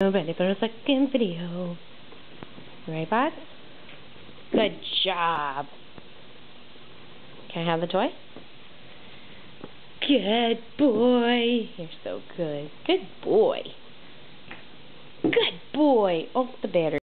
Ready for a second video. Right, bud? Good job. Can I have the toy? Good boy. You're so good. Good boy. Good boy. Oh, the battery.